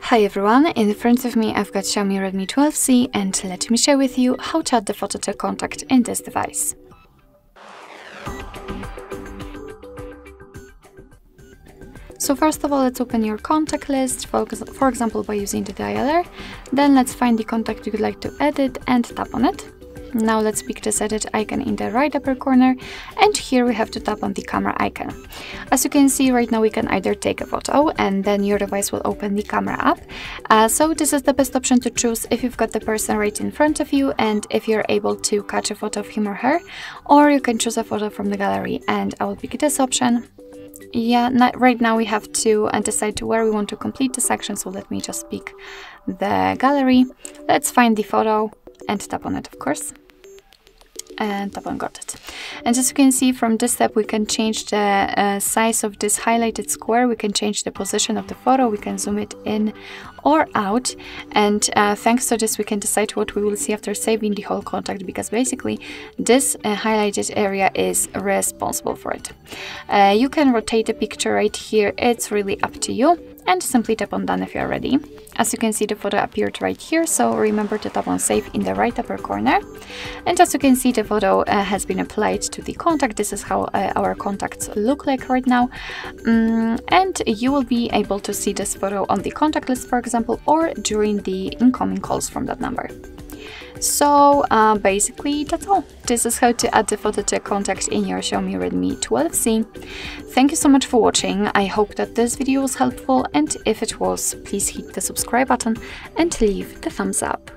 Hi everyone, in front of me I've got Xiaomi Redmi 12C and let me share with you how to add the photo to contact in this device. So first of all, let's open your contact list, for, for example by using the dialer. Then let's find the contact you would like to edit and tap on it. Now let's pick this edit icon in the right upper corner and here we have to tap on the camera icon. As you can see right now we can either take a photo and then your device will open the camera app. Uh, so this is the best option to choose if you've got the person right in front of you and if you're able to catch a photo of him or her or you can choose a photo from the gallery and I will pick this option yeah not, right now we have to uh, decide to where we want to complete the section so let me just pick the gallery let's find the photo and tap on it of course and tap on got it and as you can see from this step we can change the uh, size of this highlighted square. We can change the position of the photo. We can zoom it in or out. And uh, thanks to this we can decide what we will see after saving the whole contact because basically this uh, highlighted area is responsible for it. Uh, you can rotate the picture right here. It's really up to you and simply tap on done if you're ready. As you can see the photo appeared right here so remember to tap on save in the right upper corner and as you can see the photo uh, has been applied to the contact this is how uh, our contacts look like right now um, and you will be able to see this photo on the contact list for example or during the incoming calls from that number. So uh, basically that's all. This is how to add the photo to contact in your Xiaomi Redmi 12C. Thank you so much for watching. I hope that this video was helpful and if it was, please hit the subscribe button and leave the thumbs up.